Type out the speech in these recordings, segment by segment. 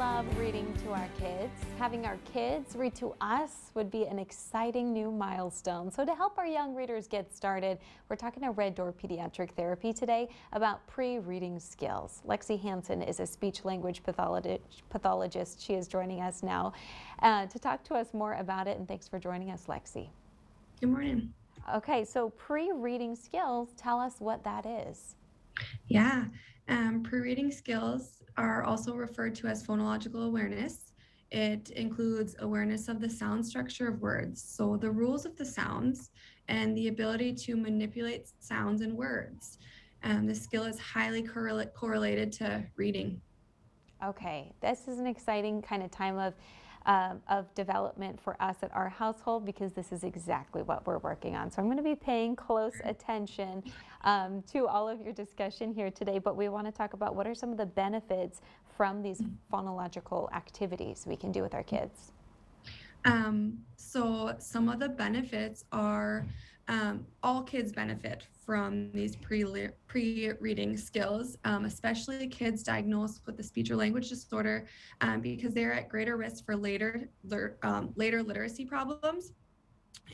love reading to our kids. Having our kids read to us would be an exciting new milestone. So to help our young readers get started, we're talking to Red Door Pediatric Therapy today about pre-reading skills. Lexi Hansen is a speech language pathologist. She is joining us now uh, to talk to us more about it. And thanks for joining us, Lexi. Good morning. Okay, so pre-reading skills, tell us what that is. Yeah, um, pre-reading skills are also referred to as phonological awareness. It includes awareness of the sound structure of words, so the rules of the sounds and the ability to manipulate sounds and words. Um, the skill is highly correl- correlated to reading. Okay, this is an exciting kind of time of um, of development for us at our household because this is exactly what we're working on. So I'm going to be paying close attention um, to all of your discussion here today, but we want to talk about what are some of the benefits from these phonological activities we can do with our kids. Um, so some of the benefits are um, all kids benefit from these pre pre reading skills, um, especially kids diagnosed with a speech or language disorder, um, because they're at greater risk for later um, later literacy problems.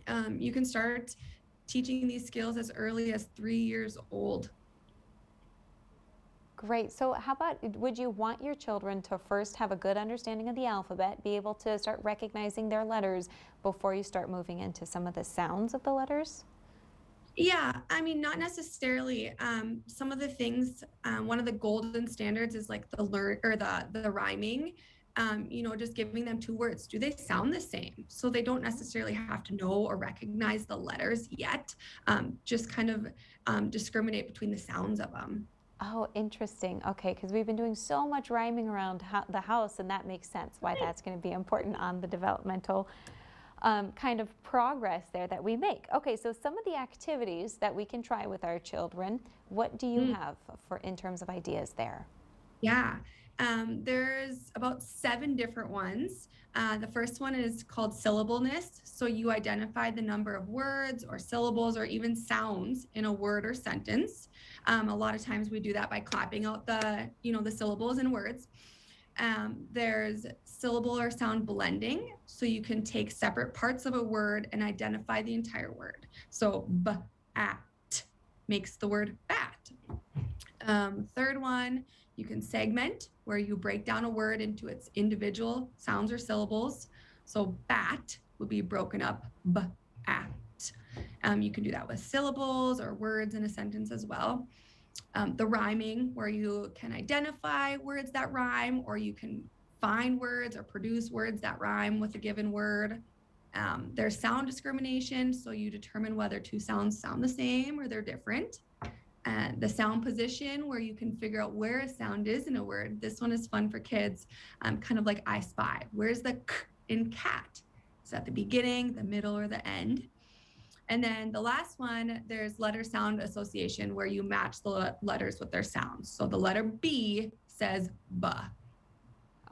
Um, you can start teaching these skills as early as three years old. Great. So, how about would you want your children to first have a good understanding of the alphabet, be able to start recognizing their letters before you start moving into some of the sounds of the letters? Yeah, I mean, not necessarily. Um, some of the things, um, one of the golden standards is like the learn or the the rhyming. Um, you know, just giving them two words. Do they sound the same? So they don't necessarily have to know or recognize the letters yet. Um, just kind of um, discriminate between the sounds of them. Oh, interesting. Okay, because we've been doing so much rhyming around ho the house, and that makes sense why that's going to be important on the developmental um, kind of progress there that we make. Okay, so some of the activities that we can try with our children, what do you mm. have for in terms of ideas there? Yeah, um, there's about seven different ones. Uh, the first one is called syllableness. So you identify the number of words or syllables or even sounds in a word or sentence. Um, a lot of times we do that by clapping out the, you know, the syllables and words. Um, there's syllable or sound blending. So you can take separate parts of a word and identify the entire word. So b, at makes the word bat. Um, third one, you can segment where you break down a word into its individual sounds or syllables. So bat would be broken up b at. Um, you can do that with syllables or words in a sentence as well. Um, the rhyming, where you can identify words that rhyme, or you can find words or produce words that rhyme with a given word. Um, there's sound discrimination, so you determine whether two sounds sound the same or they're different and the sound position where you can figure out where a sound is in a word. This one is fun for kids, um, kind of like I spy. Where's the k in cat? Is that the beginning, the middle, or the end? And then the last one, there's letter sound association where you match the letters with their sounds. So the letter B says ba.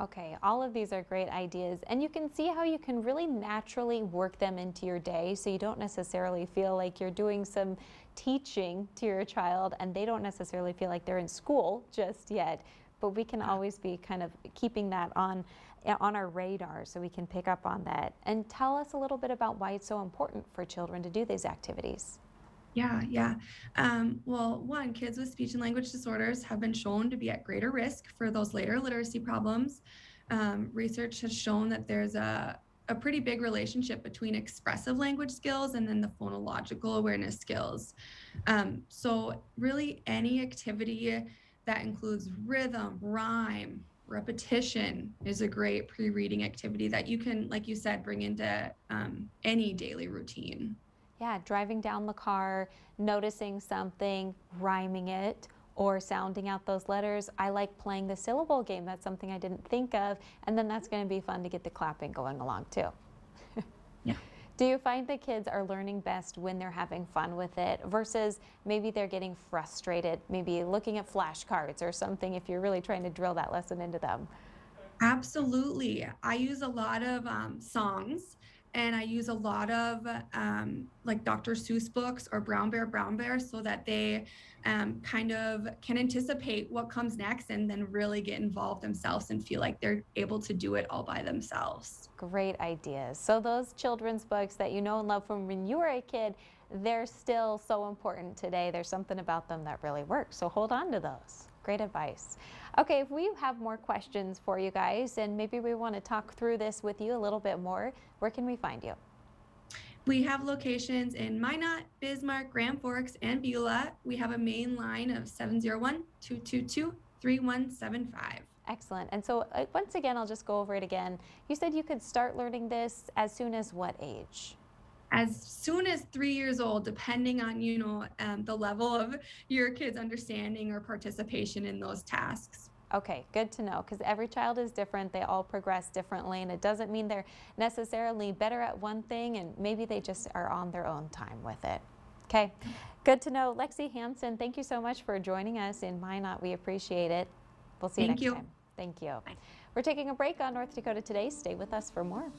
Okay, all of these are great ideas, and you can see how you can really naturally work them into your day so you don't necessarily feel like you're doing some teaching to your child and they don't necessarily feel like they're in school just yet. But we can always be kind of keeping that on on our radar so we can pick up on that. And tell us a little bit about why it's so important for children to do these activities. Yeah, yeah. Um, well, one, kids with speech and language disorders have been shown to be at greater risk for those later literacy problems. Um, research has shown that there's a, a pretty big relationship between expressive language skills and then the phonological awareness skills. Um, so, really, any activity that includes rhythm, rhyme, repetition is a great pre reading activity that you can, like you said, bring into um, any daily routine yeah, driving down the car, noticing something, rhyming it, or sounding out those letters. I like playing the syllable game. That's something I didn't think of. And then that's going to be fun to get the clapping going along too. Do you find the kids are learning best when they're having fun with it versus maybe they're getting frustrated, maybe looking at flashcards or something if you're really trying to drill that lesson into them? Absolutely. I use a lot of um, songs and I use a lot of um, like Dr. Seuss books or Brown Bear, Brown Bear, so that they um, kind of can anticipate what comes next and then really get involved themselves and feel like they're able to do it all by themselves. Great ideas. So, those children's books that you know and love from when you were a kid, they're still so important today. There's something about them that really works. So, hold on to those. Great advice. Okay, if we have more questions for you guys and maybe we want to talk through this with you a little bit more, where can we find you? We have locations in Minot, Bismarck, Grand Forks, and Beulah. We have a main line of 701 222 3175. Excellent. And so, uh, once again, I'll just go over it again. You said you could start learning this as soon as what age? As soon as three years old, depending on you know um, the level of your kid's understanding or participation in those tasks. Okay, good to know because every child is different. They all progress differently, and it doesn't mean they're necessarily better at one thing, and maybe they just are on their own time with it. Okay, good to know. Lexi Hanson, thank you so much for joining us in Minot. We appreciate it. We'll see you Thank next you. time. Thank you. Bye. We're taking a break on North Dakota Today. Stay with us for more.